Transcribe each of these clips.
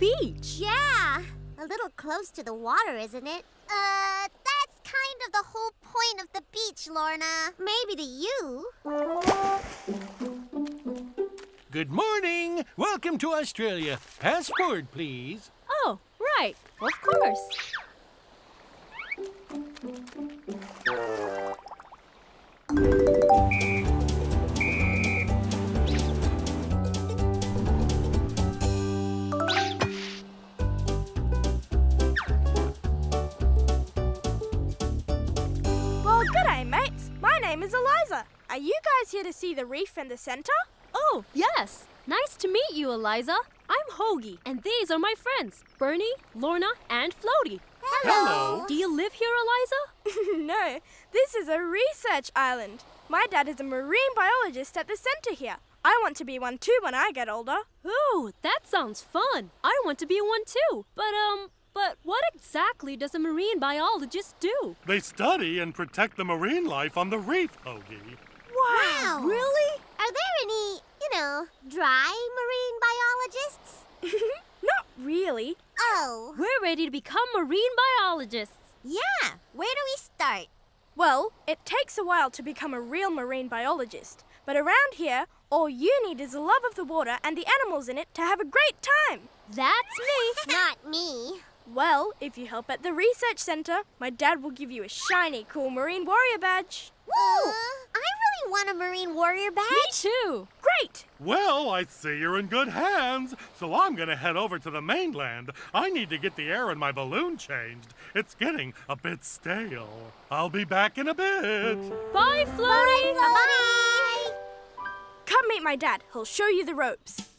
What a beautiful beach. Yeah, a little close to the water, isn't it? Uh, that's kind of the whole point of the beach, Lorna. Maybe to you. Good morning. Welcome to Australia. Passport, please. Oh, right. Of course. Name is Eliza. Are you guys here to see the reef and the centre? Oh, yes. Nice to meet you, Eliza. I'm Hogie, and these are my friends, Bernie, Lorna, and Floaty. Hello. Do you live here, Eliza? no, this is a research island. My dad is a marine biologist at the centre here. I want to be one too when I get older. Ooh, that sounds fun. I want to be one too. But, um, but what exactly does a marine biologist do? They study and protect the marine life on the reef, Hogie. Wow. Really? Are there any, you know, dry marine biologists? Not really. Oh. We're ready to become marine biologists. Yeah. Where do we start? Well, it takes a while to become a real marine biologist. But around here, all you need is a love of the water and the animals in it to have a great time. That's me. Not me. Well, if you help at the research centre, my dad will give you a shiny, cool marine warrior badge. Woo! I really want a marine warrior badge. me too. Great! Well, I see you're in good hands, so I'm gonna head over to the mainland. I need to get the air in my balloon changed. It's getting a bit stale. I'll be back in a bit. Bye, Floaty. Bye. Come meet my dad. He'll show you the ropes.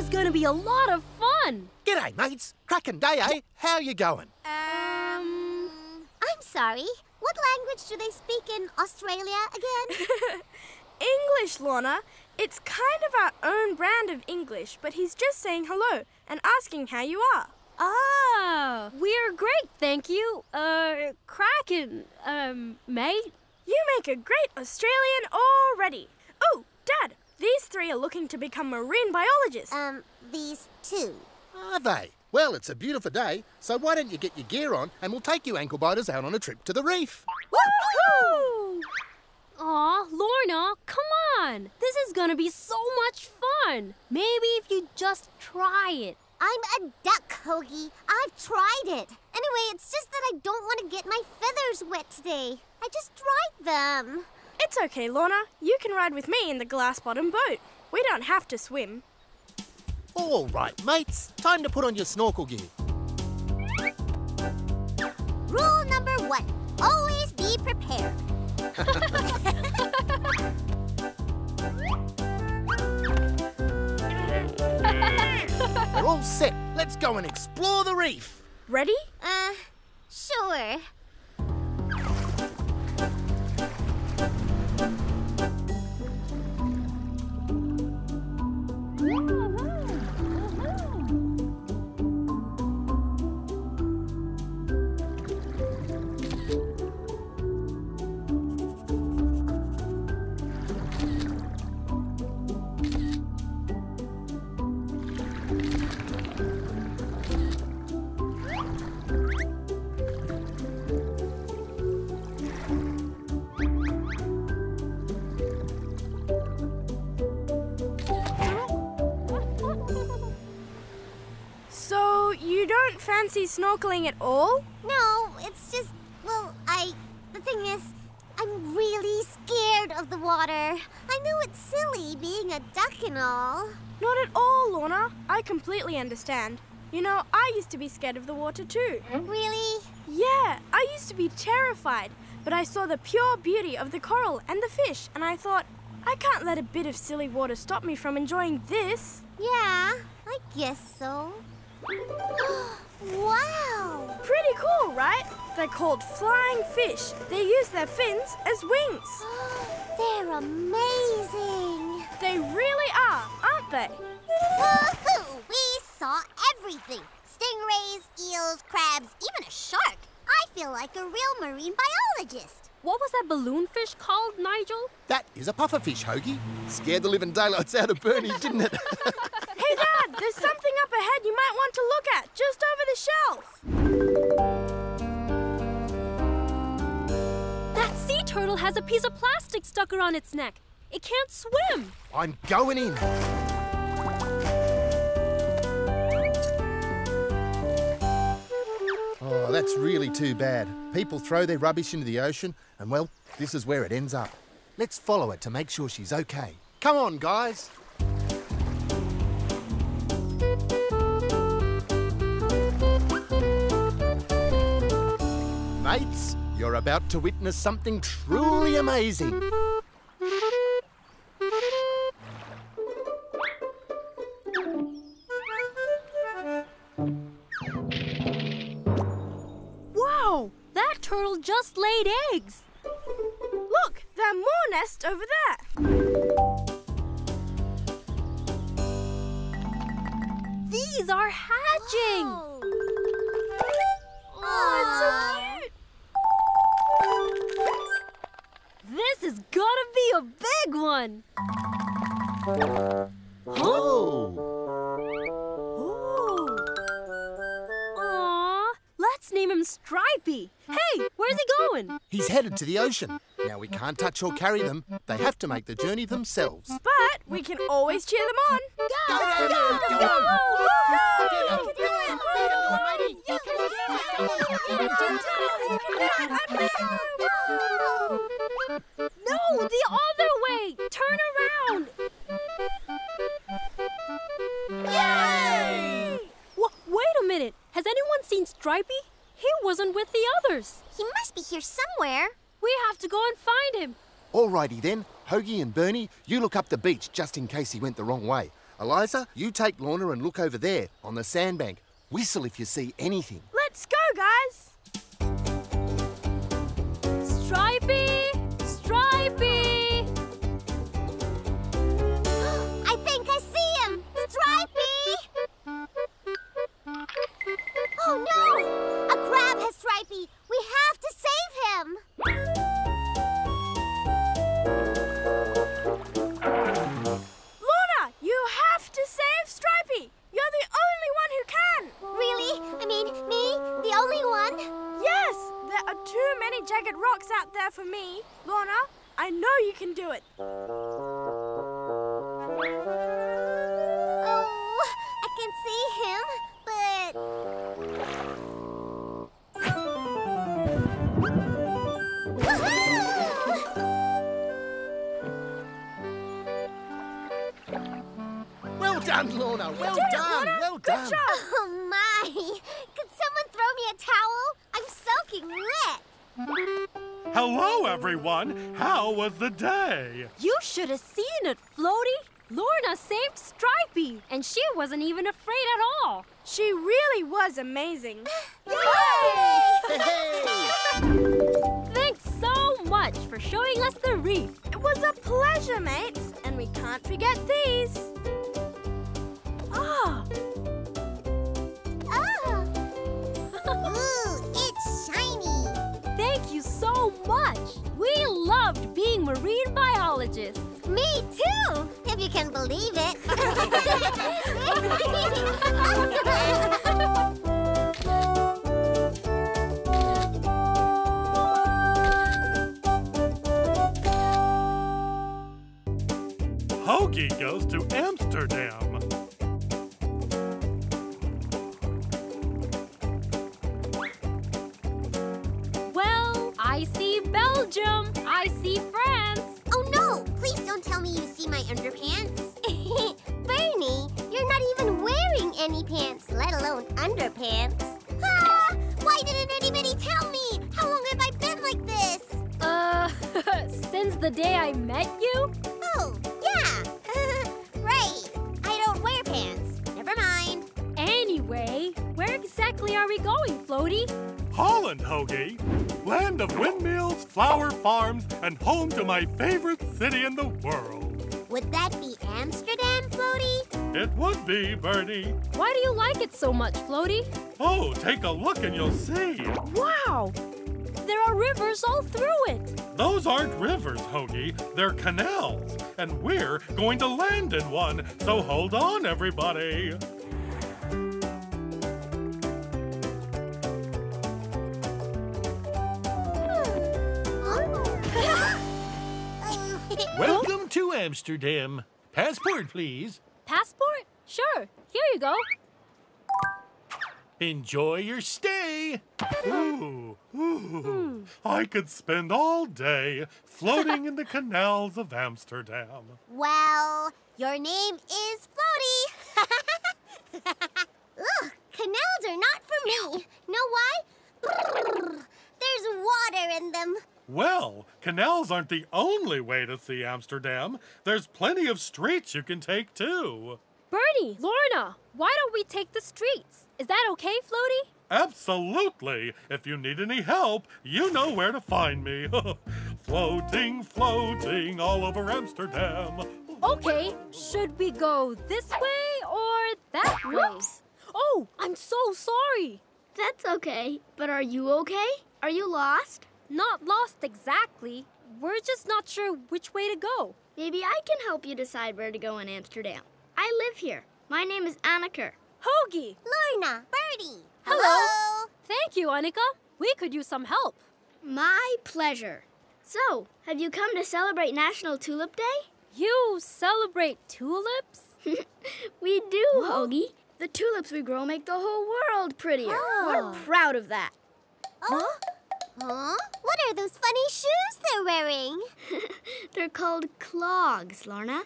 Is going to be a lot of fun. G'day, mates. Cracking day, eh? How you going? um, I'm sorry. What language do they speak in Australia again? English, Lorna. It's kind of our own brand of English, but he's just saying hello and asking how you are. Ah, we're great, thank you. Uh, cracking, um, mate. You make a great Australian already. Oh, Dad, these three are looking to become marine biologists. um, these two. Are they? Well, it's a beautiful day, so why don't you get your gear on and we'll take you ankle biters out on a trip to the reef? Woohoo! Aw, Lorna, come on. This is gonna be so much fun. Maybe if you just try it. I'm a duck, Hogie. I've tried it. Anyway, it's just that I don't want to get my feathers wet today. I just dried them. It's okay, Lorna. You can ride with me in the glass bottom boat. We don't have to swim. All right, mates. Time to put on your snorkel gear. Rule number one always be prepared. We're all set. Let's go and explore the reef. Ready? Uh, sure. Snorkeling at all? No, it's just, well, I. The thing is, I'm really scared of the water. I know it's silly being a duck and all. Not at all, Lorna. I completely understand. You know, I used to be scared of the water too. Really? Yeah, I used to be terrified, but I saw the pure beauty of the coral and the fish, and I thought, I can't let a bit of silly water stop me from enjoying this. Yeah, I guess so. Oh, wow! Pretty cool, right? They're called flying fish. They use their fins as wings. They're amazing! They really are, aren't they? Woohoo! We saw everything! Stingrays, eels, crabs, even a shark! I feel like a real marine biologist. What was that balloon fish called, Nigel? That is a pufferfish, Hogie. Scared the living daylights out of Bernie, didn't it? Hey, Dad, there's something up ahead you might want to look at, just over the shelf. That sea turtle has a piece of plastic stuck around its neck. It can't swim. I'm going in. Oh, that's really too bad. People throw their rubbish into the ocean, and well, this is where it ends up. Let's follow it to make sure she's okay. Come on, guys. Mates, you're about to witness something truly amazing. Just laid eggs. Look, there are more nests over there. These are hatching. Oh, it's so cute. This is gonna be a big one. Oh, name him Stripey. Hey, where's he going? he's headed to the ocean. Now we can't touch or carry them. They have to make the journey themselves. But we can always cheer them on. Go, go, go, go, go. Go! Go! No, the other way. Turn around. Yay! wait a minute. Has anyone seen Stripey? He wasn't with the others. He must be here somewhere. We have to go and find him. Alrighty then, Hogie and Bernie, you look up the beach just in case he went the wrong way. Eliza, you take Lorna and look over there on the sandbank. Whistle if you see anything. Let's go, guys. Everyone. How was the day? You should have seen it, Floaty. Lorna saved Stripey, and she wasn't even afraid at all. She really was amazing. Hey! Thanks so much for showing us the reef. It was a pleasure, mates, and we can't forget these. Ah, Oh. So much. We loved being marine biologists. Me too, if you can believe it. Hogie goes to Amsterdam. My underpants. Bernie, you're not even wearing any pants, let alone underpants. Ah, why didn't anybody tell me? How long have I been like this? Uh, since the day I met you? Oh, yeah. right. I don't wear pants. Never mind. Anyway, where exactly are we going, Floaty? Holland, Hogie. Land of windmills, flower farms, and home to my favorite city in the world. Would be, Bernie. Why do you like it so much, Floaty? Oh, take a look and you'll see. Wow! There are rivers all through it. Those aren't rivers, Hogie. They're canals. And we're going to land in one. So hold on, everybody. Welcome to Amsterdam. Passport, please. Passport? Sure. Here you go. Enjoy your stay. Ooh, ooh. Hmm. I could spend all day floating in the canals of Amsterdam. well, your name is Floaty. Ugh, canals are not for me. Know why? There's water in them. Well, canals aren't the only way to see Amsterdam. There's plenty of streets you can take too. Bernie, Lorna, why don't we take the streets? Is that okay, Floaty? Absolutely. If you need any help, you know where to find me. floating, floating all over Amsterdam. Okay, should we go this way or that way? Whoops. Oh, I'm so sorry. That's okay. But are you okay? Are you lost? Not lost exactly. We're just not sure which way to go. Maybe I can help you decide where to go in Amsterdam. I live here. My name is Annika. Hogie! Lorna, Birdie. Hello. Thank you, Annika. We could use some help. My pleasure. So, have you come to celebrate National Tulip Day? You celebrate tulips? We do, Hogie. The tulips we grow make the whole world prettier. Oh. We're proud of that. Oh. Huh? Huh? What are those funny shoes they're wearing? They're called clogs, Lorna.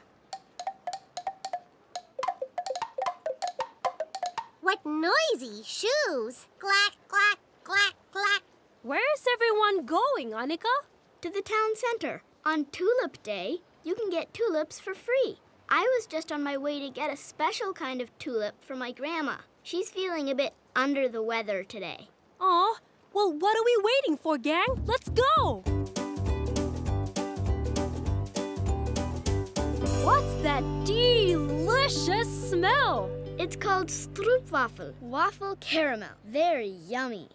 What noisy shoes. Clack, clack, clack, clack. Where's everyone going, Annika? To the town center. On Tulip Day, you can get tulips for free. I was just on my way to get a special kind of tulip for my grandma. She's feeling a bit under the weather today. Aw, well, what are we waiting for, gang? Let's go! What's that delicious smell? It's called stroopwafel, waffle caramel. Very yummy.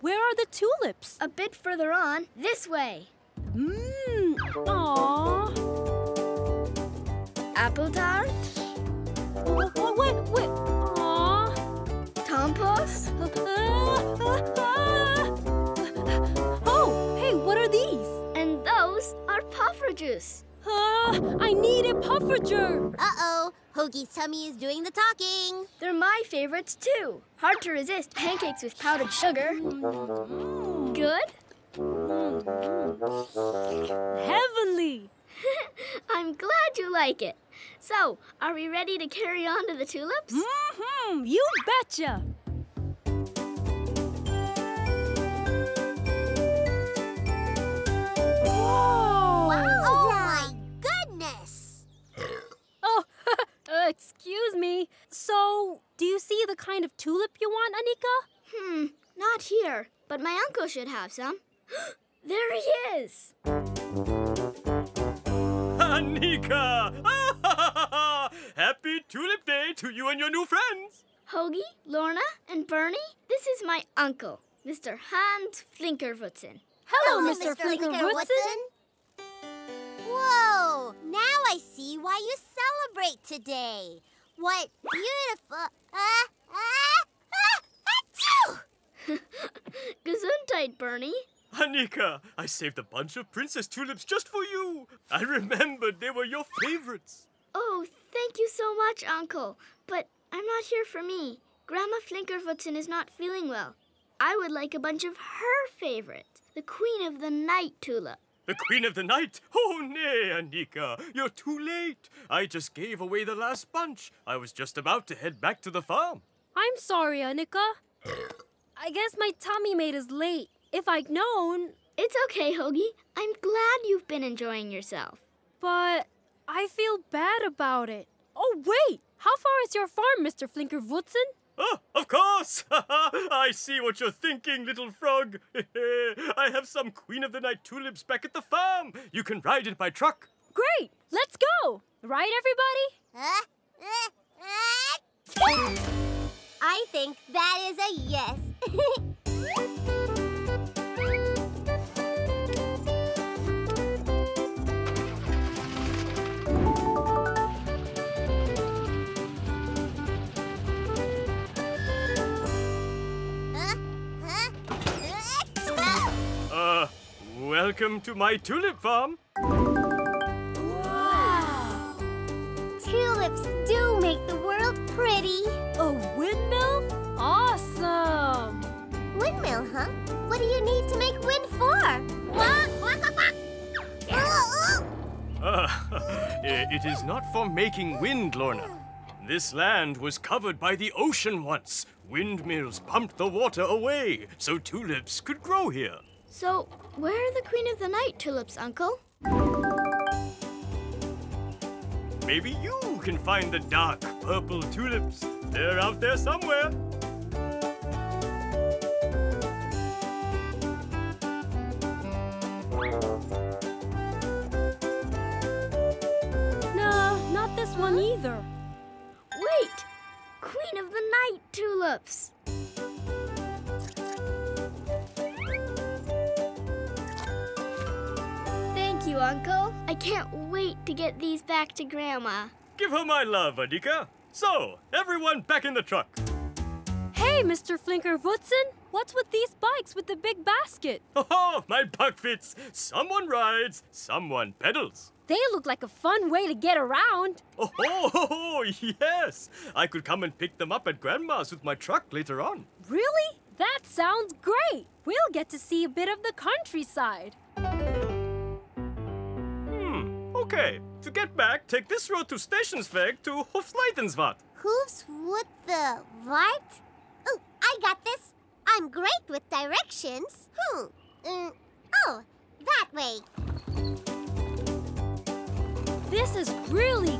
Where are the tulips? A bit further on, this way. Mmm, aw. Apple tart, Wait, wait, wait. Aw. tampos, Oh, hey, what are these? and those are puffer juice. Uh, I need a pufferger. Uh-oh. Hogie's tummy is doing the talking. They're my favorites too. Hard to resist pancakes with powdered sugar. Good? Heavenly. I'm glad you like it. So, are we ready to carry on to the tulips? Mm-hmm, you betcha. Here, but my uncle should have some. there he is. Annika! Happy Tulip Day to you and your new friends! Hogie, Lorna, and Bernie, this is my uncle, Mr. Hans Flinkervootsen. Hello, Mr. Flinkerwoodson. Whoa! Now I see why you celebrate today. What beautiful. Ah, ah, ah, achoo! Gesundheit, Bernie. Annika, I saved a bunch of princess tulips just for you. I remembered they were your favorites. Oh, thank you so much, Uncle. But I'm not here for me. Grandma Flinkervootsen is not feeling well. I would like a bunch of her favorites, the Queen of the Night tulip. The Queen of the Night? Oh, nay, Annika, you're too late. I just gave away the last bunch. I was just about to head back to the farm. I'm sorry, Annika. I guess my tummy mate is late. If I'd known, It's okay, Hogie. I'm glad you've been enjoying yourself. but I feel bad about it. Oh, wait! How far is your farm, Mr. Flinkervootsen? Oh, ah, of course! I see what you're thinking, little frog. I have some Queen of the Night tulips back at the farm. You can ride in my truck. Great! Let's go! Right, everybody? I think that is a yes. Uh, uh, uh. Uh, welcome to my tulip farm. Wow! Tulips do make the world pretty. A What do you need to make wind for? Uh, it is not for making wind, Lorna. This land was covered by the ocean once. Windmills pumped the water away so tulips could grow here. So, where are the Queen of the Night tulips, Uncle? Maybe you can find the dark purple tulips. They're out there somewhere. Either. Wait! Queen of the Night tulips! Thank you, Uncle. I can't wait to get these back to Grandma. Give her my love, Annika. So, everyone back in the truck. Hey, Mr. Flinker Woodson, what's with these bikes with the big basket? Oh, my bakfiets. Someone rides, someone pedals. They look like a fun way to get around. Oh, ho, ho, ho, yes. I could come and pick them up at Grandma's with my truck later on. Really? That sounds great. We'll get to see a bit of the countryside. Hmm, okay. To get back, take this road to Stationsweg to Hofleitenswart. Hooves with the what? Oh, I got this. I'm great with directions. Hmm. Mm, oh, that way. This is really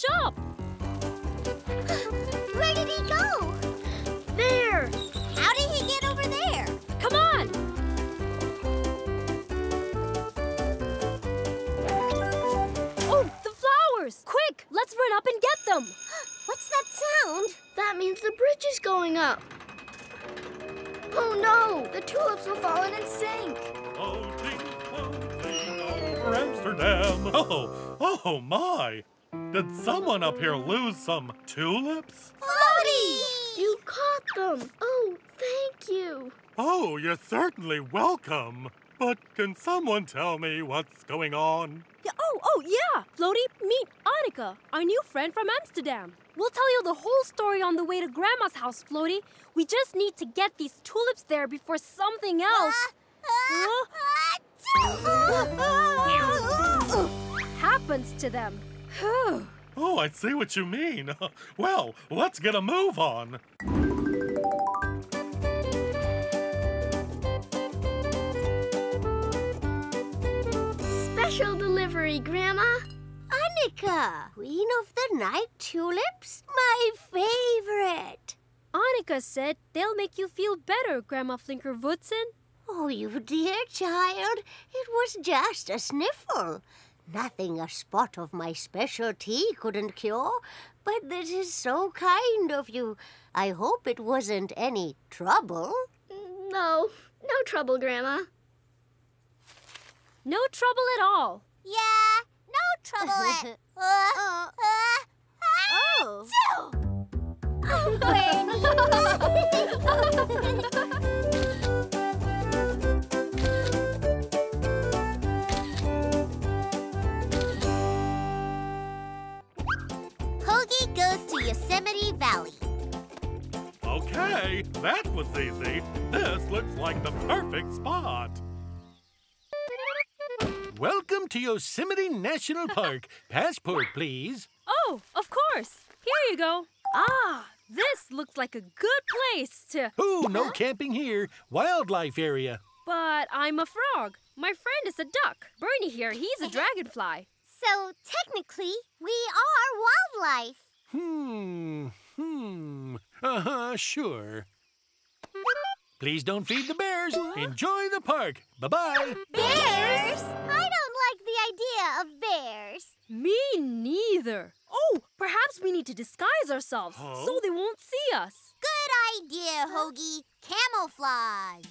still catch up. Where did he go? There! How did he get over there? Come on! Oh, the flowers! Quick, let's run up and get them. What's that sound? That means the bridge is going up. Oh no! The tulips will fall in and sink. Floating, floating over Amsterdam. Oh, oh my! Did someone up here lose some tulips? Floaty! You caught them. Oh, thank you. Oh, you're certainly welcome. But can someone tell me what's going on? Yeah, oh, oh, yeah. Floaty, meet Annika, our new friend from Amsterdam. We'll tell you the whole story on the way to Grandma's house, Floaty. We just need to get these tulips there before something else happens to them. Phew. Oh, I see what you mean. Well, let's get a move on. Special delivery, Grandma. Annika, Queen of the Night tulips? My favorite. Annika said they'll make you feel better, Grandma Flinker Oh, you dear child, it was just a sniffle. Nothing a spot of my special tea couldn't cure. But this is so kind of you. I hope it wasn't any trouble. No, no trouble, Grandma. No trouble at all. Yeah, no trouble at... Uh, uh, Oh. oh, Bernie. Yosemite Valley. Okay, that was easy. This looks like the perfect spot. Welcome to Yosemite National Park. Passport, please. Oh, of course. Here you go. Ah, this looks like a good place to. Oh, no camping here. Wildlife area. But I'm a frog. My friend is a duck. Bernie here, he's a dragonfly. So technically, we are wildlife. Hmm. Hmm. Uh huh. Sure. Please don't feed the bears. Enjoy the park. Bye bye. Bears? I don't like the idea of bears. Me neither. Oh, perhaps we need to disguise ourselves Huh? so they won't see us. Good idea, Hogie. Camouflage.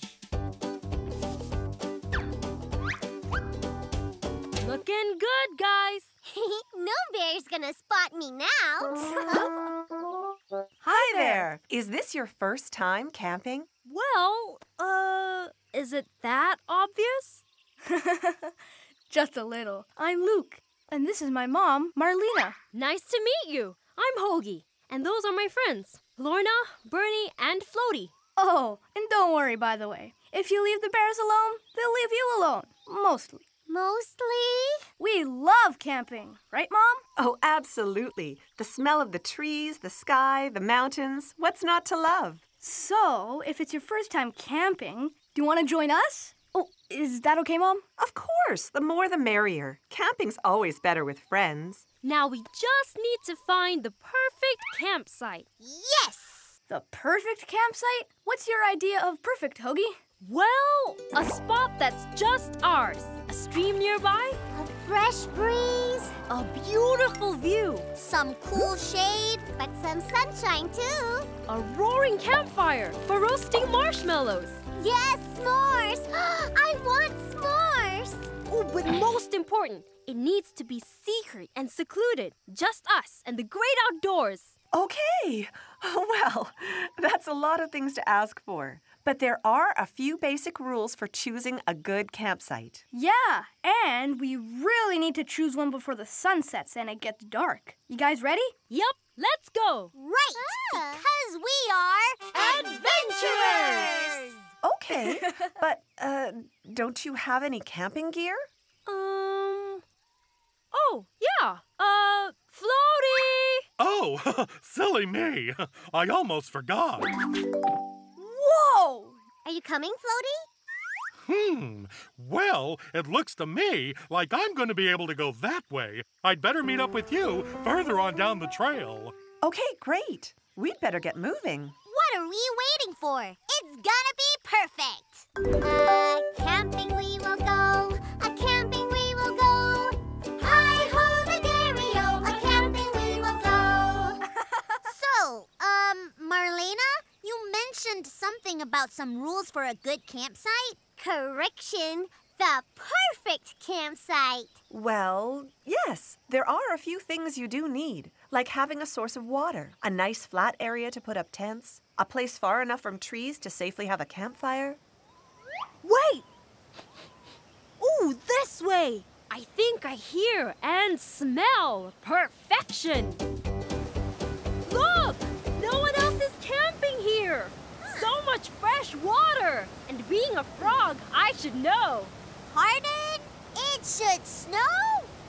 Looking good, guys. no bear's gonna spot me now. Hi there. Is this your first time camping? Well, uh, is it that obvious? Just a little. I'm Luke, and this is my mom, Marlena. Nice to meet you. I'm Hogie, and those are my friends Lorna, Bernie, and Floaty. Oh, and don't worry, by the way. If you leave the bears alone, they'll leave you alone. Mostly. Mostly. We love camping, right, Mom? Oh, absolutely. The smell of the trees, the sky, the mountains. What's not to love? So, if it's your first time camping, do you want to join us? Oh, is that okay, Mom? Of course, the more the merrier. Camping's always better with friends. Now we just need to find the perfect campsite. Yes. The perfect campsite? What's your idea of perfect, Hogie? Well, a spot that's just ours. A stream nearby, A fresh breeze, a beautiful view, some cool shade, but some sunshine too. a roaring campfire for roasting marshmallows. Yes, s'mores. I want s'mores. Oh, but most important, it needs to be secret and secluded. Just us and the great outdoors. Okay. Well, that's a lot of things to ask for. But there are a few basic rules for choosing a good campsite. Yeah, and we really need to choose one before the sun sets and it gets dark. You guys ready? Yep, let's go. Right, because we are adventurers. Okay, but uh, don't you have any camping gear? Um. Oh, yeah. Uh, Floaty! Oh, silly me. I almost forgot. Whoa! Are you coming, Floaty? Hmm. Well, it looks to me like I'm going to be able to go that way. I'd better meet up with you further on down the trail. Okay, great. We'd better get moving. What are we waiting for? It's gonna be perfect. A camping mentioned something about some rules for a good campsite. Correction. The perfect campsite. Well, yes, there are a few things you do need, like having a source of water, a nice flat area to put up tents, a place far enough from trees to safely have a campfire. Wait! Ooh, this way! I think I hear and smell perfection! Look! No one else is camping here! Much fresh water! And being a frog, I should know! Pardon? It should snow?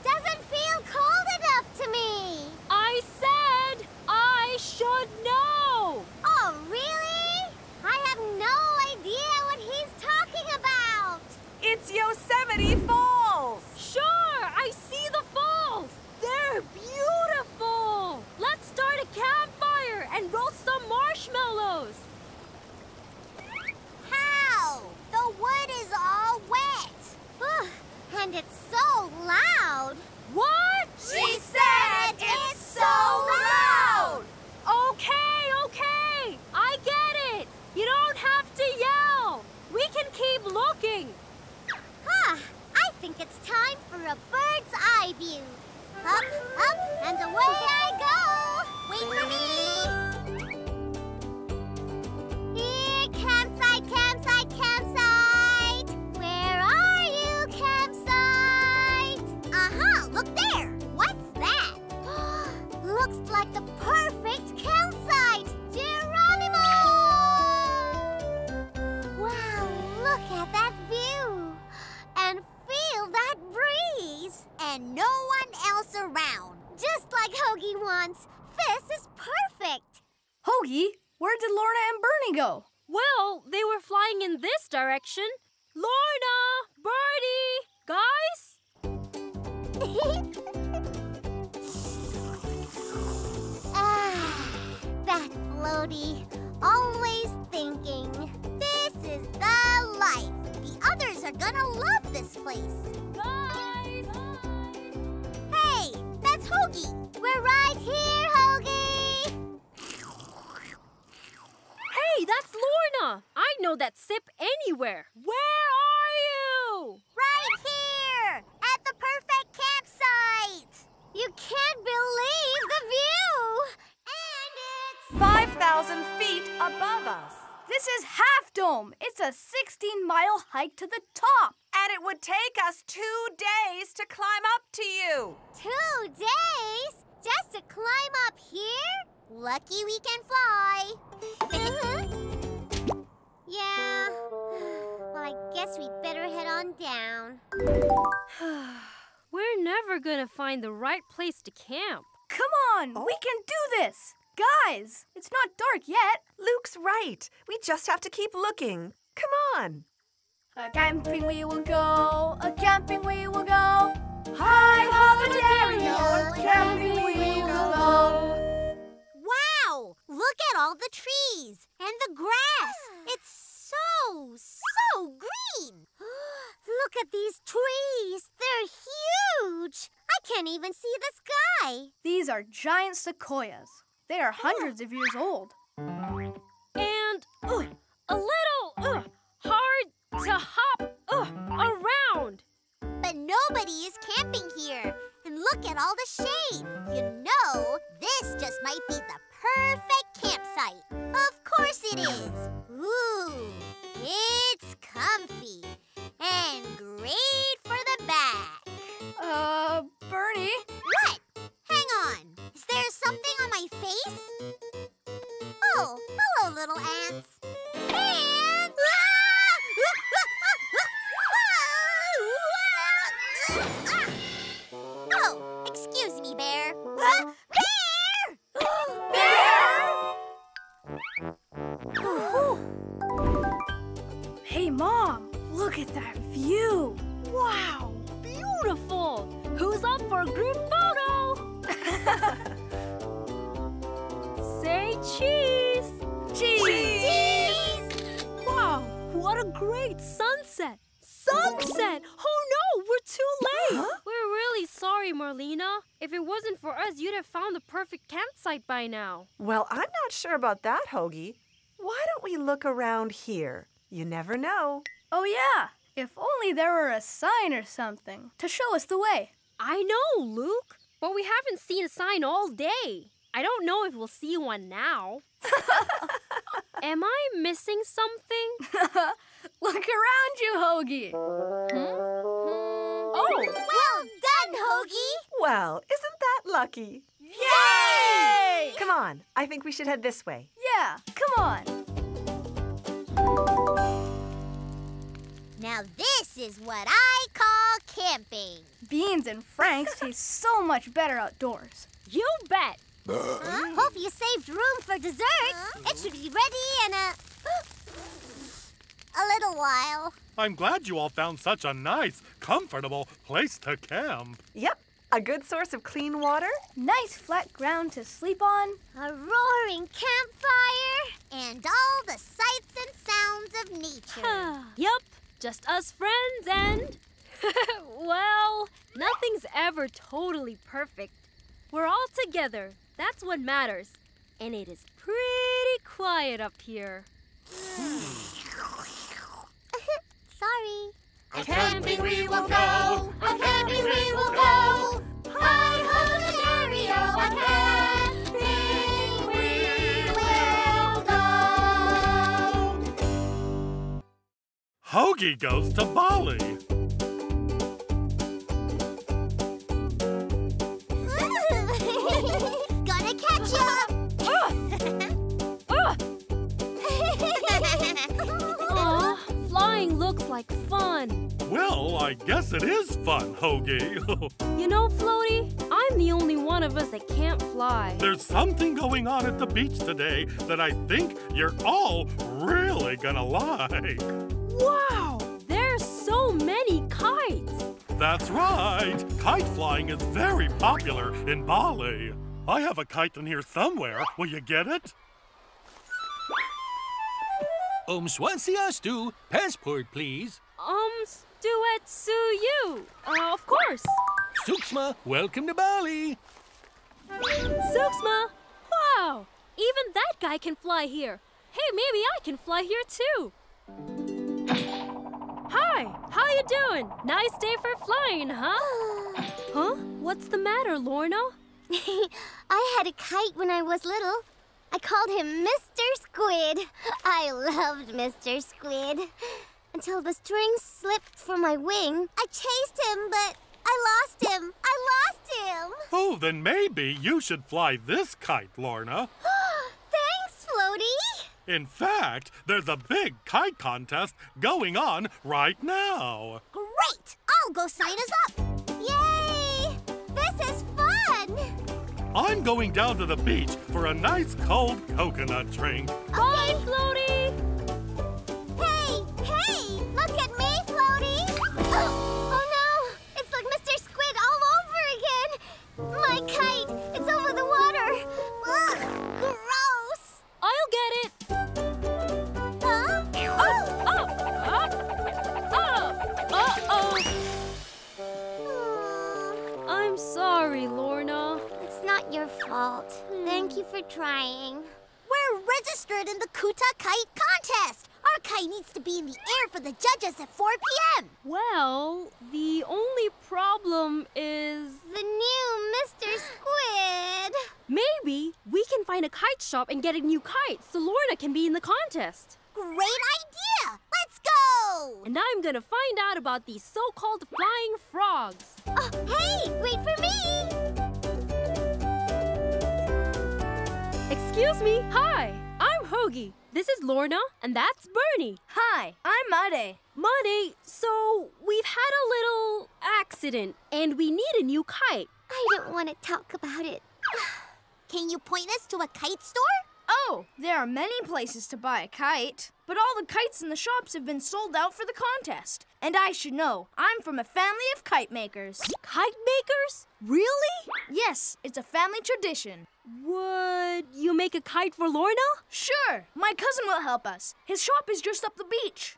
Doesn't feel cold enough to me. I said I should know! Oh, really? I have no idea what he's talking about. It's Yosemite Falls! Sure, I see the falls! They're beautiful! Let's start a campfire and roast some marshmallows! The wood is all wet. and it's so loud. What? She said it's so loud. Okay, okay. I get it. You don't have to yell. We can keep looking. Huh. I think it's time for a bird's eye view. Up, up, and away I go. Wait for me. Go? Well, they were flying in this direction. Lorna! Birdie! Guys? ah, that floaty. Always thinking. This is the life. The others are gonna love this place. Guys! Hey, that's Hogie. We're right here, Hey, that's Lorna! I know that sip anywhere. Where are you? Right here, at the perfect campsite. You can't believe the view. And it's 5,000 feet above us. This is Half Dome. It's a 16 mile hike to the top. And it would take us two days to climb up to you. two days just to climb up here? Lucky we can fly. yeah. Well, I guess we better head on down. We're never gonna find the right place to camp. Come on, we can do this. Guys, it's not dark yet. Luke's right. We just have to keep looking. Come on. A camping we will go, a camping we will go. Hi, Holidario, a camping we will go. Look at all the trees and the grass. It's so, so green. Look at these trees. They're huge. I can't even see the sky. These are giant sequoias. They are oh. hundreds of years old. And ugh, a little ugh, hard to hop ugh, around. But nobody is camping here. And look at all the shade. You know, this just might be the perfect campsite. Of course it is. Ooh, it's comfy and great for the back. Uh, Bernie? What? Hang on. Is there something on my face? Oh, hello, little ants. Ants! At that view. Wow, beautiful. Who's up for a group photo? Say cheese. Cheese! Wow, what a great sunset. Sunset! Oh no, we're too late. We're really sorry, Marlena. If it wasn't for us, you'd have found the perfect campsite by now. Well, I'm not sure about that, Hogie. Why don't we look around here? You never know. Oh, yeah. If only there were a sign or something to show us the way. I know, Luke, but we haven't seen a sign all day. I don't know if we'll see one now. Am I missing something? Look around you, Hogie. Hmm? Hmm? Oh, Well done, Hogie! Well, isn't that lucky? Yay! Come on, I think we should head this way. Yeah, come on. Now this is what I call camping. Beans and Franks taste so much better outdoors. you bet. Huh? Hope you saved room for dessert. It should be ready in a... a little while. I'm glad you all found such a nice, comfortable place to camp. Yep, a good source of clean water. Nice flat ground to sleep on. A roaring campfire and all the sights and sounds of nature. yup, just us friends and. well, nothing's ever totally perfect. We're all together. That's what matters. And it is pretty quiet up here. Sorry. A camping we will go. A camping we will go. Hi ho the Dario, Hogie goes to Bali. Gonna catch ya. Ah! Ah! Aw, flying looks like fun. Well, I guess it is fun, Hogie. You know, Floaty, I'm the only one of us that can't fly. There's something going on at the beach today that I think you're all really gonna like. Wow! There's so many kites! That's right. Kite flying is very popular in Bali. I have a kite in here somewhere. Will you get it? Om Swastiastu, passport, please. Um, Stuet Su you. Uh, of course. Suksma, welcome to Bali. Suksma! Wow! Even that guy can fly here. Hey, maybe I can fly here too. Hi, how you doing? Nice day for flying, huh? huh? What's the matter, Lorna? I had a kite when I was little. I called him Mr. Squid. I loved Mr. Squid. Until the string slipped from my wing. I chased him, but I lost him. I lost him. Oh, then maybe you should fly this kite, Lorna. Thanks, Floaty. In fact, there's a big kite contest going on right now. Great! I'll go sign us up. Yay! This is fun. I'm going down to the beach for a nice cold coconut drink. Bye, Floaty! Hey, hey! Look at me, Floaty! Oh, oh no! It's like Mr. Squid all over again! My kite! It's over the water! Ugh, gross! I'll get it! Your fault. Thank you for trying. We're registered in the Kuta Kite Contest! Our kite needs to be in the air for the judges at 4 p.m. Well, the only problem is The new Mr. Squid! maybe we can find a kite shop and get a new kite so Lorna can be in the contest. Great idea! Let's go! And I'm gonna find out about these so-called flying frogs. Oh, hey, wait for me! Excuse me. Hi, I'm Hogie. This is Lorna, and that's Bernie. Hi, I'm Made. Muddy, so we've had a little accident, and we need a new kite. I don't want to talk about it. Can you point us to a kite store? Oh, there are many places to buy a kite, but all the kites in the shops have been sold out for the contest. And I should know, I'm from a family of kite makers. Kite makers? Really? Yes, it's a family tradition. Would you make a kite for Lorna? Sure, my cousin will help us. His shop is just up the beach.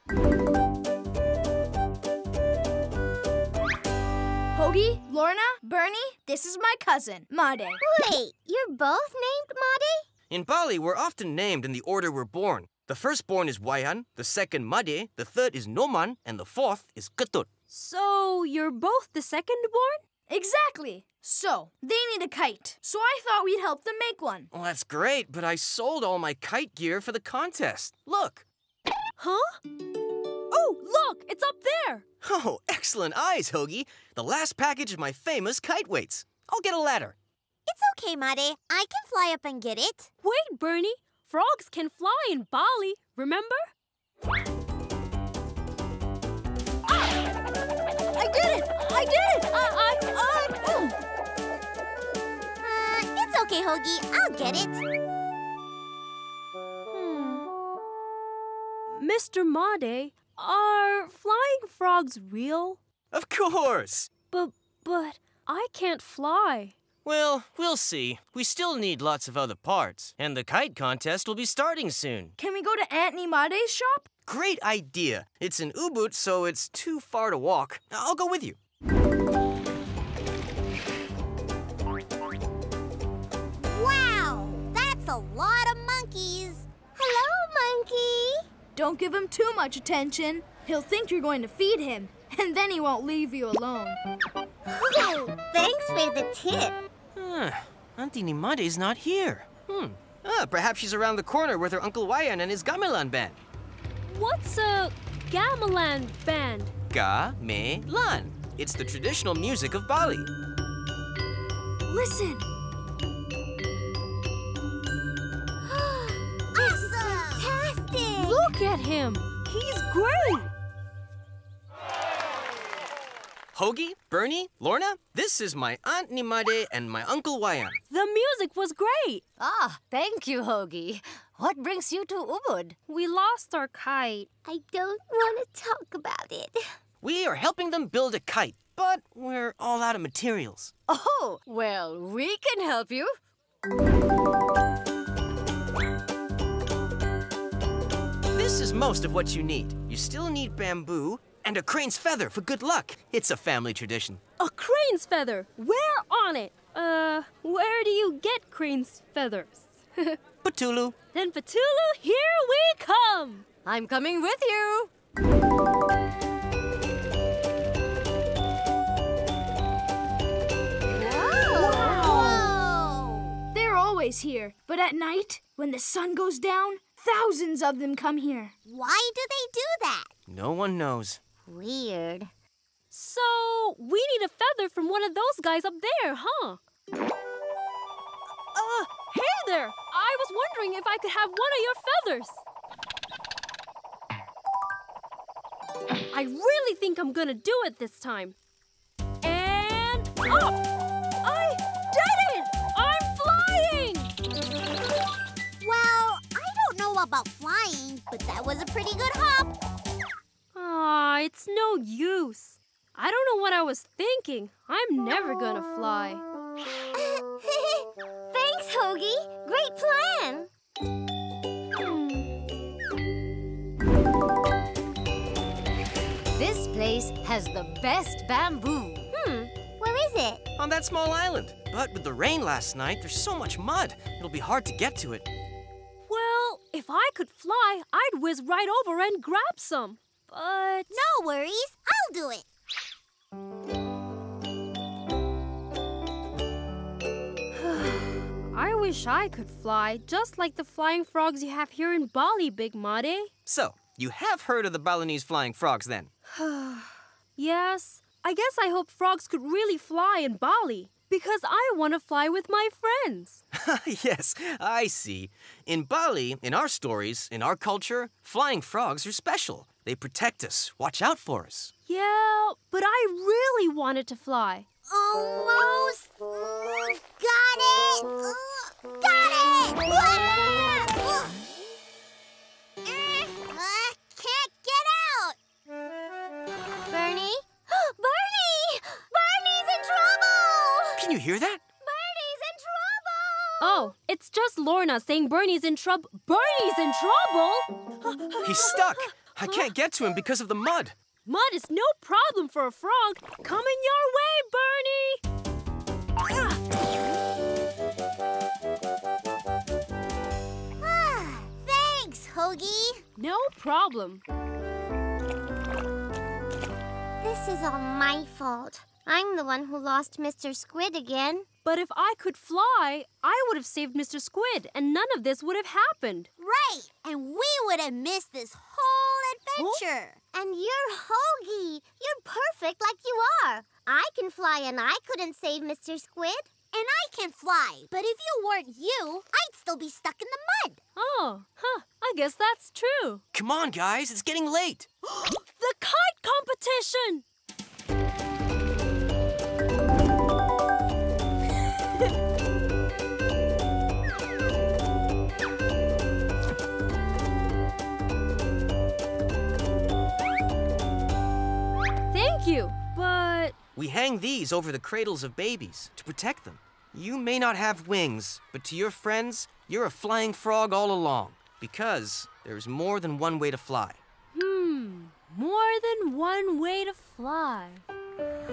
Hogie, Lorna, Bernie, this is my cousin, Made. Wait, you're both named Made? In Bali, we're often named in the order we're born. The firstborn is Wayan, the second Made, the third is Nyoman, and the fourth is Ketut. So you're both the second born? Exactly. So, they need a kite. So I thought we'd help them make one. Well, that's great, but I sold all my kite gear for the contest. Look. Huh? Oh, look, it's up there. Oh, excellent eyes, Hogie. The last package of my famous kite weights. I'll get a ladder. It's okay, Made. I can fly up and get it. Wait, Bernie. Frogs can fly in Bali, remember? Ah! I did it! I did it! I, I, I, oh. Uh, it's okay, Hogie. I'll get it. Hmm. Mr. Made, are flying frogs real? Of course. But, but, I can't fly. Well, we'll see. We still need lots of other parts, and the kite contest will be starting soon. Can we go to Aunt Nimade's shop? Great idea. It's in Ubud, so it's too far to walk. I'll go with you. Wow, that's a lot of monkeys. Hello, monkey. Don't give him too much attention. He'll think you're going to feed him, and then he won't leave you alone. Oh, thanks for the tip. Huh. Auntie is not here. Hmm. Ah, perhaps she's around the corner with her Uncle Wayan and his gamelan band. What's a gamelan band? Gamelan. It's the traditional music of Bali. Listen. Awesome! Fantastic! Look at him. He's great. Hogie, Bernie, Lorna, this is my Aunt Nimade and my Uncle Wayan. The music was great. Ah, thank you, Hogie. What brings you to Ubud? We lost our kite. I don't want to talk about it. We are helping them build a kite, but we're all out of materials. Oh, well, we can help you. This is most of what you need. You still need bamboo and a crane's feather for good luck. It's a family tradition. A crane's feather. Where on it? Uh, where do you get crane's feathers? Petulu. Then Petulu, here we come. I'm coming with you. They're always here, but at night, when the sun goes down, thousands of them come here. Why do they do that? No one knows. Weird. So, we need a feather from one of those guys up there, huh? Uh, hey there! I was wondering if I could have one of your feathers. I really think I'm gonna do it this time. And up! I did it! I'm flying! Well, I don't know about flying, but that was a pretty good hop. Ah, it's no use. I don't know what I was thinking. I'm never gonna fly. Thanks, Hogie. Great plan. This place has the best bamboo. Hmm, where is it? On that small island. But with the rain last night, there's so much mud. It'll be hard to get to it. Well, if I could fly, I'd whiz right over and grab some. But. No worries. I'll do it. I wish I could fly, just like the flying frogs you have here in Bali, Big Muddy. So, you have heard of the Balinese flying frogs then? yes, I guess I hope frogs could really fly in Bali. Because I want to fly with my friends. yes, I see. In Bali, in our stories, in our culture, flying frogs are special. They protect us, watch out for us. Yeah, but I really wanted to fly. Almost. Mm, got it. Uh, got it. Ah! Uh, can't get out. Bernie? Bernie! Bernie's in trouble! Can you hear that? Bernie's in trouble! Oh, it's just Lorna saying Bernie's in trouble. Bernie's in trouble? He's stuck. I can't get to him because of the mud. Mud is no problem for a frog. Coming your way, Bernie! Ah! Thanks, Hogie. No problem. This is all my fault. I'm the one who lost Mr. Squid again. But if I could fly, I would have saved Mr. Squid, and none of this would have happened. Right, and we would have missed this whole adventure. And you're Hogie. You're perfect like you are. I can fly and I couldn't save Mr. Squid. And I can fly. But if you weren't you, I'd still be stuck in the mud. Oh, huh. I guess that's true. Come on, guys, it's getting late. the kite competition! We hang these over the cradles of babies to protect them. You may not have wings, but to your friends, you're a flying frog all along. Because there's more than one way to fly. hmm, more than one way to fly.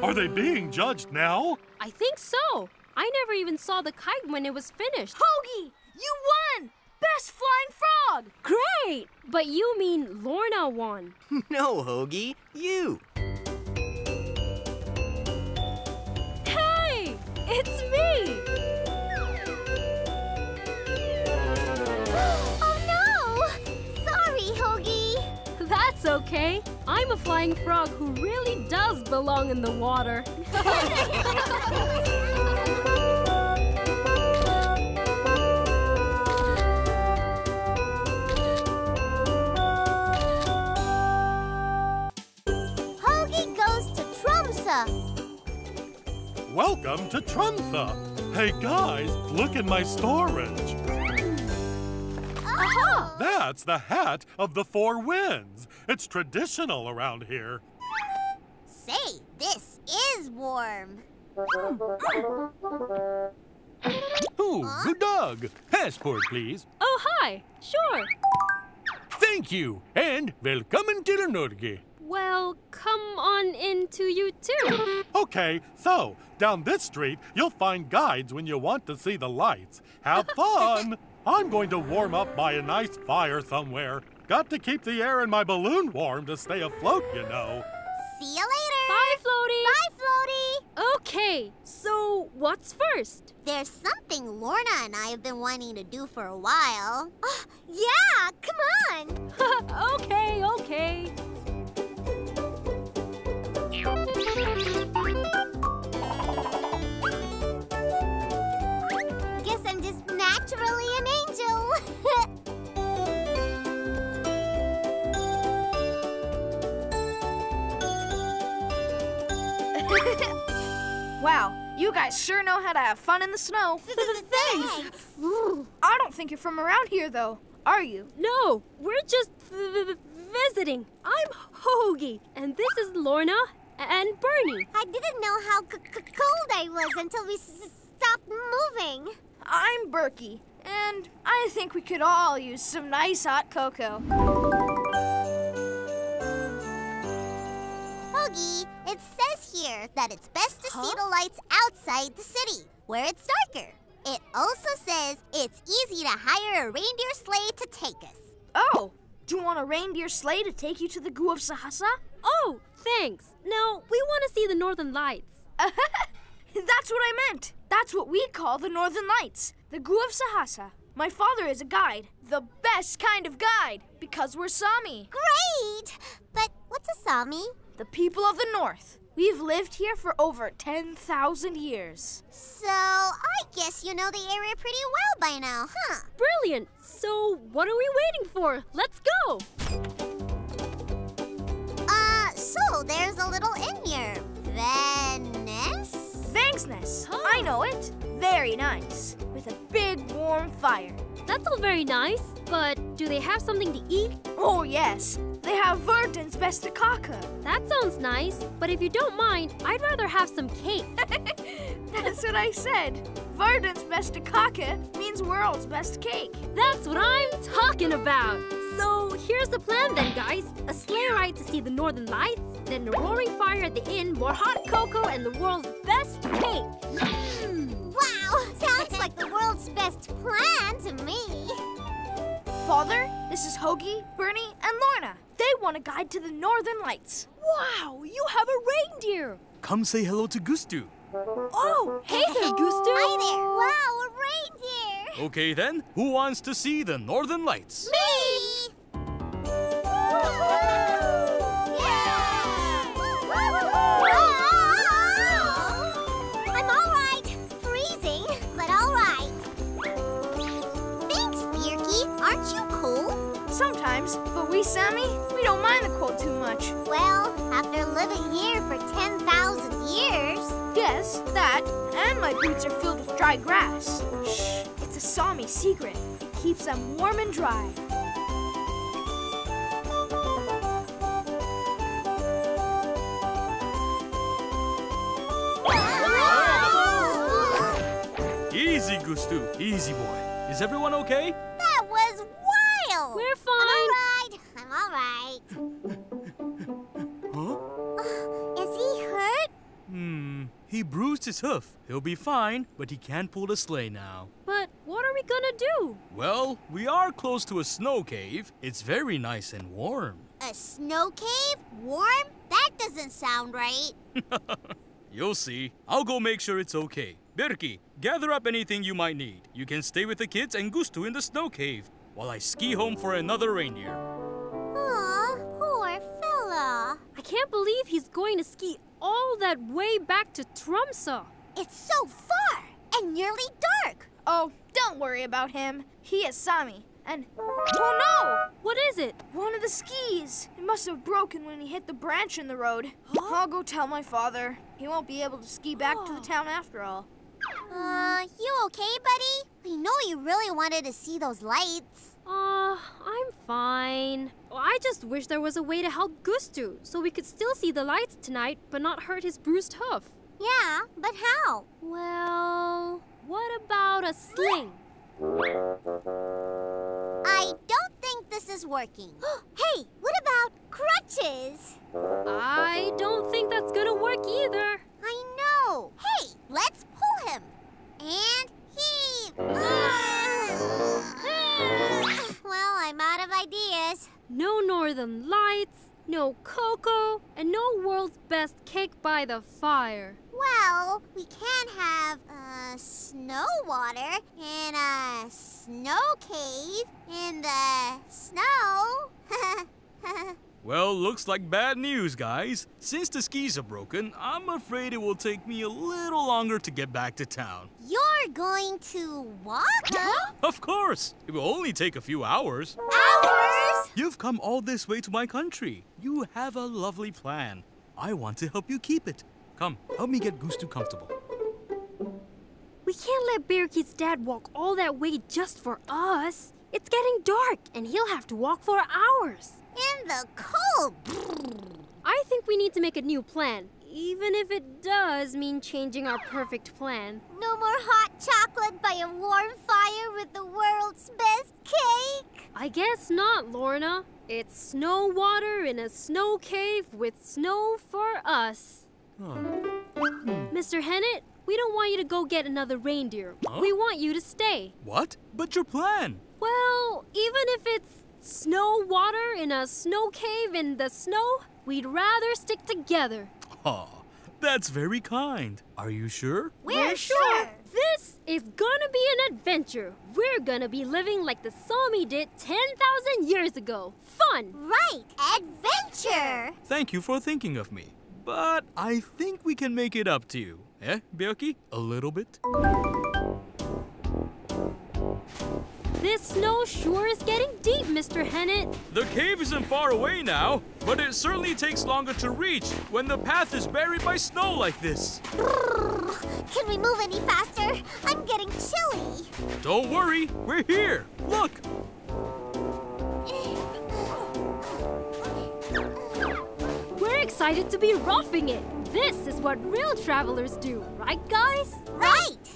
Are they being judged now? I think so. I never even saw the kite when it was finished. Hogie, you won! Best flying frog! Great! But you mean Lorna won. no, Hogie, you. It's me! oh no! Sorry, Hogie. That's okay. I'm a flying frog who really does belong in the water. Welcome to Tromsø. Hey guys, look in my storage. Aha! That's the hat of the four winds. It's traditional around here. Say, this is warm. Ooh, good dog. Passport, please. Oh, hi. Sure. Thank you, and welcome to Norge. Well, come on into you too. Okay, so down this street, you'll find guides when you want to see the lights. Have fun! I'm going to warm up by a nice fire somewhere. Got to keep the air in my balloon warm to stay afloat, you know. See you later. Bye, Floaty. Bye, Floaty. Okay, so what's first? There's something Lorna and I have been wanting to do for a while. Oh, yeah, come on. okay, okay. Guess I'm just naturally an angel. Wow, you guys sure know how to have fun in the snow. Thanks. I don't think you're from around here, though, are you? No, we're just v- v- visiting. I'm Hogie, and this is Lorna and Bernie. I didn't know how c- c- cold I was until we s- s- stopped moving. I'm Berkey, and I think we could all use some nice hot cocoa. Hogie, it says here that it's best to see the lights outside the city, where it's darker. It also says it's easy to hire a reindeer sleigh to take us. Oh, do you want a reindeer sleigh to take you to the Gu of Sahasa? Oh, thanks. Now, we want to see the northern lights. That's what I meant. That's what we call the Northern Lights, the Gu of Sahasa. My father is a guide, the best kind of guide, because we're Sami, Great! But what's a Sami? the people of the North. We've lived here for over 10,000 years. So, I guess you know the area pretty well by now, huh? Brilliant. So, what are we waiting for? Let's go. Uh, so there's a little inn here. Venice? Vangsness. I know it. Very nice. With a big warm fire. That's all very nice, but do they have something to eat? Oh, yes. They have Verden's bestekaka. That sounds nice, but if you don't mind, I'd rather have some cake. That's what I said. Verden's bestekaka means world's best cake. That's what I'm talking about. So here's the plan then, guys. A sleigh ride to see the northern lights, then a roaring fire at the inn, more hot cocoa, and the world's best cake. Hmm. Wow, sounds like the world's best plan to me. Father, this is Hogie, Bernie, and Lorna. They want a guide to the northern lights. Wow, you have a reindeer. Come say hello to Gustu. Oh, hey there, Gustu. Hi there. Wow, a reindeer. Okay then, who wants to see the northern lights? Me! Sometimes, but we Sami, we don't mind the cold too much. Well, after living here for 10,000 years. Yes, that, and my boots are filled with dry grass. Shh, it's a Sami secret. It keeps them warm and dry. Easy, Gustu. Easy, boy. Is everyone okay? His hoof. He'll be fine, but he can't pull the sleigh now. But what are we gonna do? Well, we are close to a snow cave. It's very nice and warm. A snow cave? Warm? That doesn't sound right. You'll see. I'll go make sure it's okay. Birki, gather up anything you might need. You can stay with the kids and Gustu in the snow cave while I ski home for another reindeer. Aw, poor fella. I can't believe he's going to ski all that way back to Tromsø. It's so far and nearly dark. Oh, don't worry about him. He is Sami, and oh no! What is it? One of the skis. It must have broken when he hit the branch in the road. I'll go tell my father. He won't be able to ski back to the town after all. Uh, you okay, buddy? I know you really wanted to see those lights. Uh, I'm fine. I just wish there was a way to help Gustu so we could still see the lights tonight but not hurt his bruised hoof. Yeah, but how? Well, what about a sling? I don't think this is working. hey, what about crutches? I don't think that's gonna work either. I know. Hey, let's pull him. And heave. I'm out of ideas. No northern lights, no cocoa, and no world's best cake by the fire. Well, we can have uh, snow water in a snow cave in the snow. Well, looks like bad news, guys. Since the skis are broken, I'm afraid it will take me a little longer to get back to town. You're going to walk? Huh? Of course! It will only take a few hours. Hours? You've come all this way to my country. You have a lovely plan. I want to help you keep it. Come, help me get Gustu comfortable. We can't let Bearkey's dad walk all that way just for us. It's getting dark, and he'll have to walk for hours. In the cold. I think we need to make a new plan, even if it does mean changing our perfect plan. No more hot chocolate by a warm fire with the world's best cake. I guess not, Lorna. It's snow water in a snow cave with snow for us. Mr. Hmm. Hennett, we don't want you to go get another reindeer. Huh? We want you to stay. What? But your plan? Well, even if it's snow water in a snow cave in the snow, we'd rather stick together. Aw, that's very kind. Are you sure? We're sure. This is gonna be an adventure. We're gonna be living like the Sami did 10,000 years ago. Fun! Right, adventure. Thank you for thinking of me. But I think we can make it up to you. Eh, Björki? A little bit? This snow sure is getting deep, Mr. Hennett. The cave isn't far away now, but it certainly takes longer to reach when the path is buried by snow like this. Can we move any faster? I'm getting chilly. Don't worry, we're here. Look, We're excited to be roughing it. This is what real travelers do, right, guys? Right.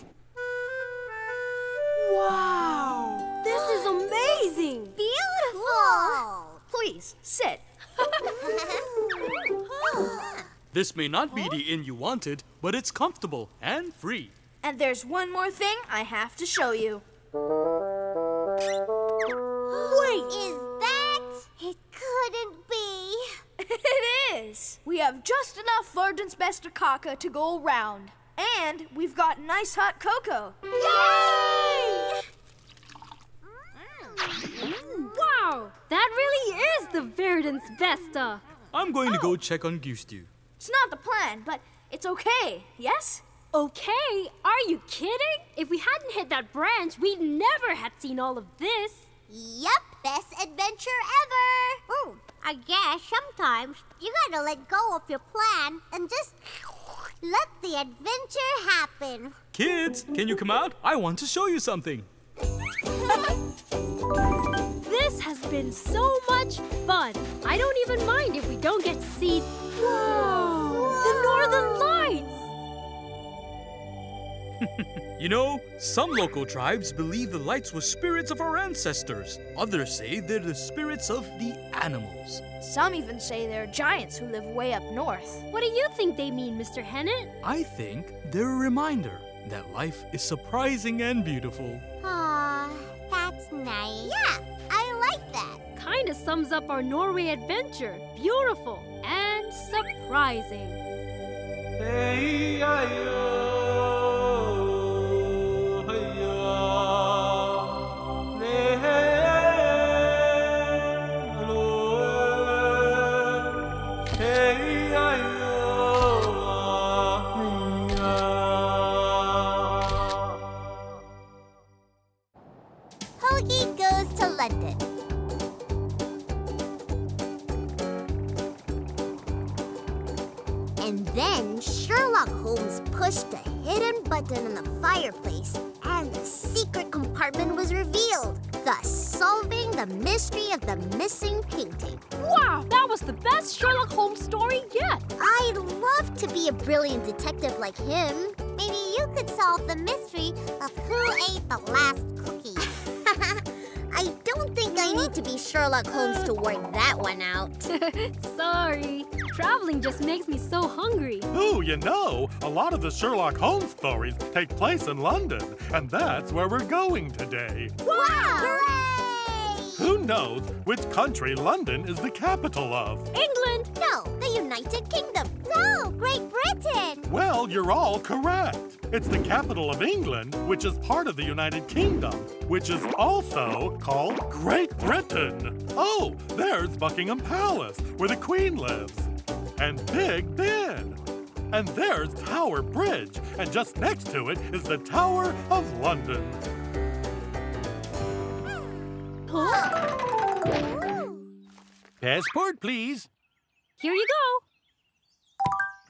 This may not be the inn you wanted, but it's comfortable and free. And there's one more thing I have to show you. Wait. Is that? It couldn't be. it is. We have just enough Verden's Bester Kaka to go around. And we've got nice hot cocoa. Yay! Mm. Wow! That really is the Verden's Vesta. Uh. I'm going to go oh. check on Gustu. It's not the plan, but it's okay, yes? Okay, are you kidding? If we hadn't hit that branch, we'd never have seen all of this. Yep, best adventure ever. Ooh, I guess sometimes you gotta let go of your plan and just let the adventure happen. Kids, can you come out? I want to show you something. This has been so much fun. I don't even mind if we don't get to see. Whoa! The Northern Lights! You know, some local tribes believe the lights were spirits of our ancestors. Others say they're the spirits of the animals. Some even say they're giants who live way up north. What do you think they mean, Mr. Hennett? I think they're a reminder that life is surprising and beautiful. Aw, that's nice. Yeah, I like that. Kinda sums up our Norway adventure. Beautiful and surprising. Hogie you know, a lot of the Sherlock Holmes stories take place in London, and that's where we're going today. Wow! Hooray! Who knows which country London is the capital of? England! No, the United Kingdom. No, Great Britain! Well, you're all correct. It's the capital of England, which is part of the United Kingdom, which is also called Great Britain. Oh, there's Buckingham Palace, where the Queen lives. And Big Ben. And there's Tower Bridge, and just next to it is the Tower of London. Passport, please. Here you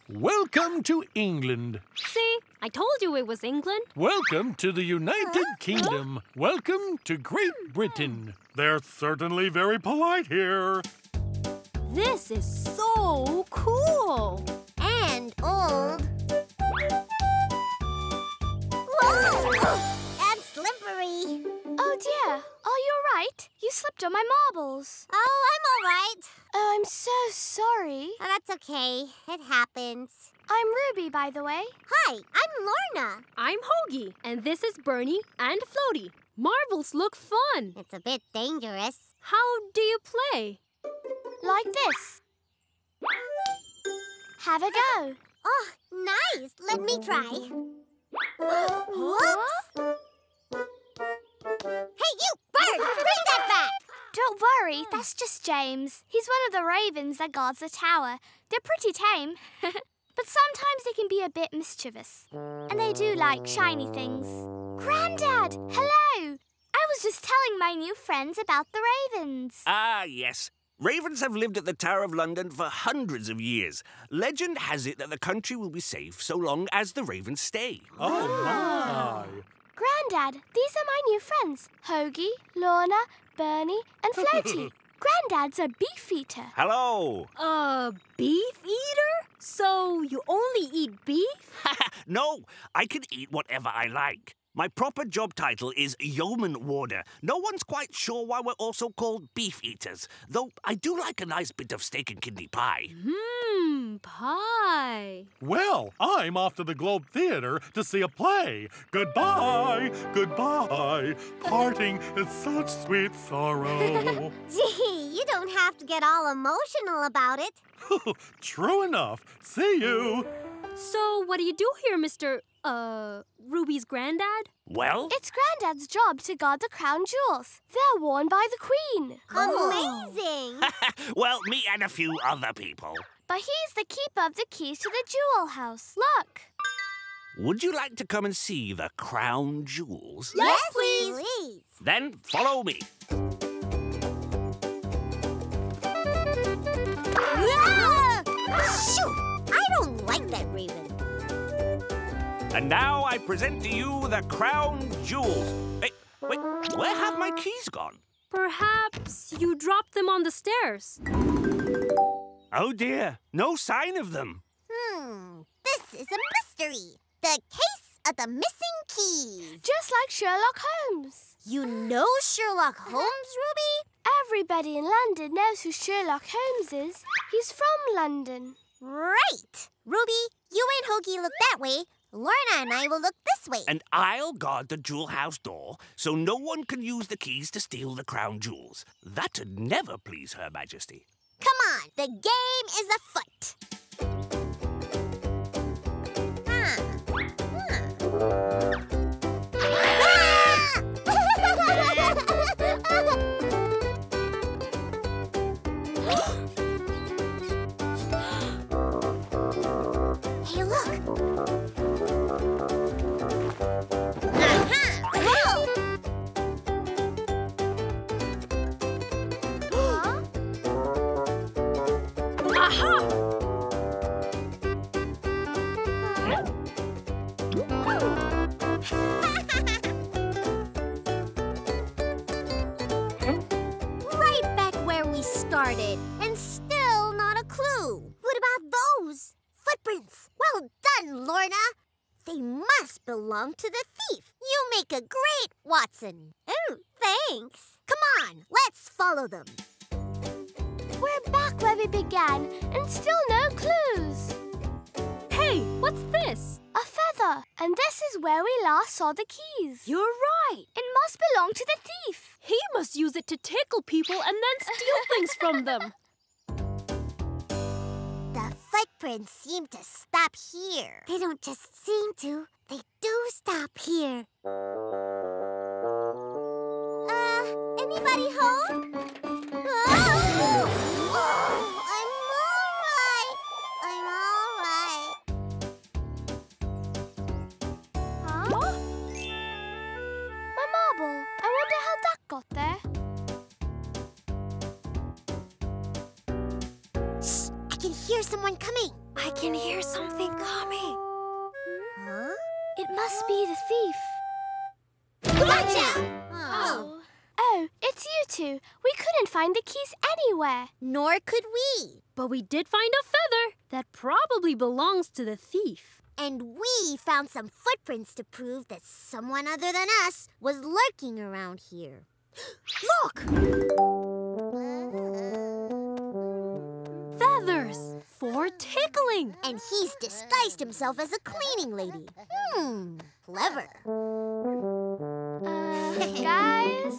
go. Welcome to England. See, I told you it was England. Welcome to the United Kingdom. Welcome to Great Britain. They're certainly very polite here. This is so cool. And old. Whoa! and slippery. Oh dear, are you alright? You slipped on my marbles. Oh, I'm all right. Oh, I'm so sorry. Oh, that's okay. It happens. I'm Ruby, by the way. Hi, I'm Lorna. I'm Hogie, and this is Bernie and Floaty. Marbles look fun. It's a bit dangerous. How do you play? Like this. Have a go. Oh, nice. Let me try. Whoops. Hey, you bird! Bring that back! Don't worry, that's just James. He's one of the ravens that guards the tower. They're pretty tame, but sometimes they can be a bit mischievous. And they do like shiny things. Grandad, hello! I was just telling my new friends about the ravens. Ah, yes. Ravens have lived at the Tower of London for hundreds of years. Legend has it that the country will be safe so long as the ravens stay. Oh, my. Grandad, these are my new friends Hogie, Lorna, Bernie, and Floaty. Grandad's a beef eater. Hello. A beef eater? So you only eat beef? no, I can eat whatever I like. My proper job title is Yeoman Warder. No one's quite sure why we're also called beef eaters, though I do like a nice bit of steak and kidney pie. Mmm, pie. Well, I'm off to the Globe Theater to see a play. Goodbye, goodbye. Parting is such sweet sorrow. Gee, you don't have to get all emotional about it. True enough. See you. So, what do you do here, Mr. Uh, Ruby's granddad? Well? It's Granddad's job to guard the crown jewels. They're worn by the Queen. Amazing! well, me and a few other people. But he's the keeper of the keys to the jewel house. Look. Would you like to come and see the crown jewels? Yes, please. please. Then follow me. Ah! Shoo! I don't like that raven. And now I present to you the crown jewels. Hey, wait, where have my keys gone? Perhaps you dropped them on the stairs. Oh dear, no sign of them. Hmm, this is a mystery. The case of the missing keys. Just like Sherlock Holmes. You know Sherlock Holmes, Ruby? Everybody in London knows who Sherlock Holmes is. He's from London. Right. Ruby, you and Hogie look that way. Lorna and I will look this way. And I'll guard the jewel house door so no one can use the keys to steal the crown jewels. That'd never please Her Majesty. Come on, the game is afoot. Huh. hey, belong to the thief. You make a great Watson. Oh, thanks. Come on, let's follow them. We're back where we began, and still no clues. Hey, what's this? A feather, and this is where we last saw the keys. You're right. It must belong to the thief. He must use it to tickle people and then steal things from them. footprints seem to stop here. They don't just seem to, they do stop here. Uh, anybody home? Can hear something coming. Huh? It must be the thief. Gotcha! Oh. oh. Oh, it's you two. We couldn't find the keys anywhere. Nor could we. But we did find a feather that probably belongs to the thief. And we found some footprints to prove that someone other than us was lurking around here. Look! For tickling. And he's disguised himself as a cleaning lady. Hmm, clever. Uh, guys?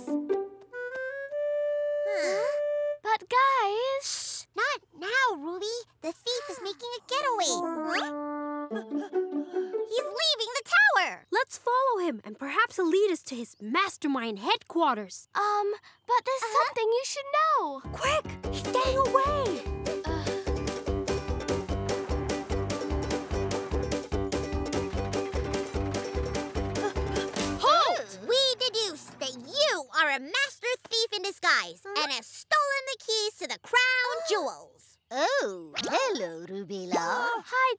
But guys... Not now, Ruby. The thief is making a getaway. He's leaving the tower. Let's follow him and perhaps he'll lead us to his mastermind headquarters. Um, but there's something you should know. Quick! stay away!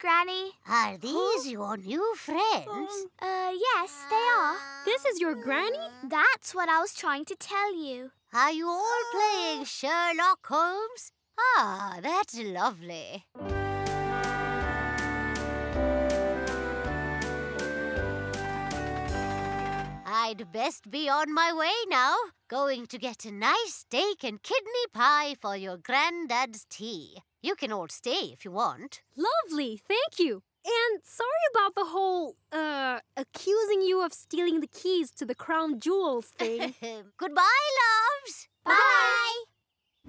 Granny. Are these your new friends? Uh, yes, they are. This is your granny? That's what I was trying to tell you. Are you all playing Sherlock Holmes? Ah, that's lovely. I'd best be on my way now. Going to get a nice steak and kidney pie for your granddad's tea. You can all stay if you want. Lovely, thank you. And sorry about the whole, uh, accusing you of stealing the keys to the crown jewels thing. Goodbye, loves. Bye.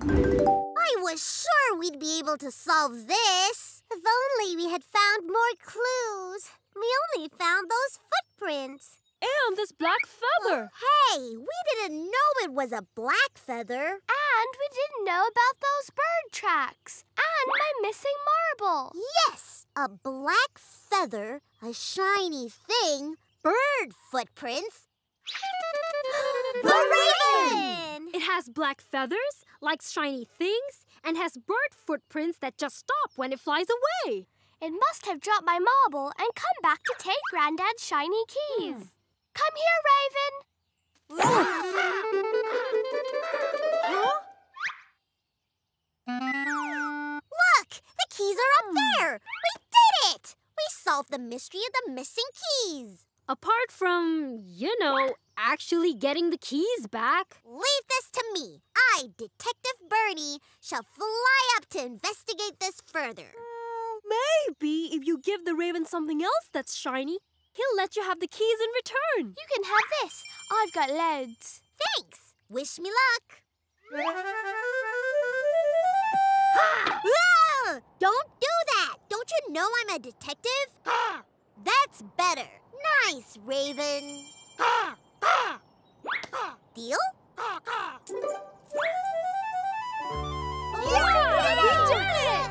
I was sure we'd be able to solve this. If only we had found more clues. We only found those footprints. And this black feather. Oh, hey, we didn't know it was a black feather. And we didn't know about those bird tracks. And my missing marble. Yes, a black feather, a shiny thing, bird footprints. the raven! It has black feathers, likes shiny things, and has bird footprints that just stop when it flies away. It must have dropped my marble and come back to take Granddad's shiny keys. Hmm. Come here, Raven. Huh? Look, the keys are up there. We did it. We solved the mystery of the missing keys. Apart from, you know, actually getting the keys back. Leave this to me. I, Detective Bernie, shall fly up to investigate this further. Maybe if you give the raven something else that's shiny, he'll let you have the keys in return. You can have this. I've got loads. Thanks. Wish me luck. Ah! Don't do that! Don't you know I'm a detective? That's better. Nice, Raven. Deal? Yeah, we did it!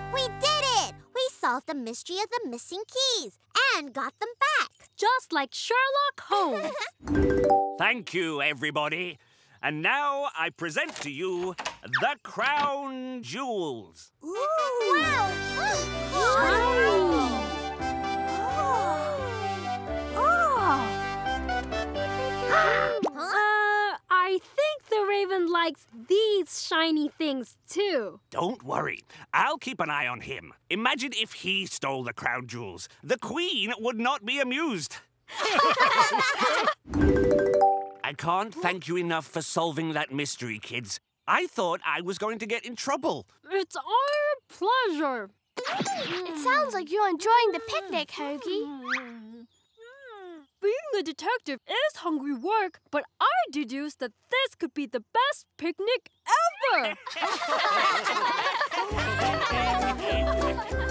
solved the mystery of the missing keys and got them back. Just like Sherlock Holmes. Thank you, everybody. And now I present to you the crown jewels. Ooh. Wow! Oh. Oh. Oh. Huh? Uh, I think Shiny. likes these shiny things too. Don't worry. I'll keep an eye on him. Imagine if he stole the crown jewels. The Queen would not be amused. I can't thank you enough for solving that mystery, kids. I thought I was going to get in trouble. It's our pleasure. It sounds like you're enjoying the picnic, Hogie. Being a detective is hungry work, but I deduce that this could be the best picnic ever!